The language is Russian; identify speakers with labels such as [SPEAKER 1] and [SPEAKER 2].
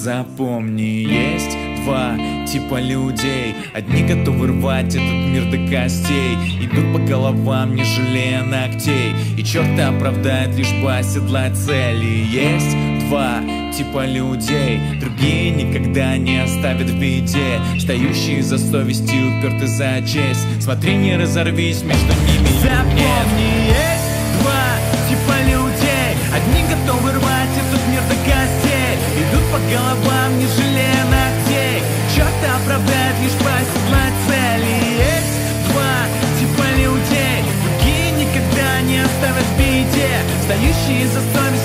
[SPEAKER 1] Запомни, есть два типа людей. Одни готовы рвать этот мир до костей. Идут по головам, не жалея ногтей. И черт оправдает лишь бы оседлать цели. Есть два типа людей. Другие никогда не оставят в беде. Стоящие за совесть и уперты за честь. Смотри, не разорвись между ними.
[SPEAKER 2] Запомни, головам не жалея ногтей. Черт оправдает лишь проседла цели. Есть два типа людей Другие никогда не оставят в беде. Стоящие за совесть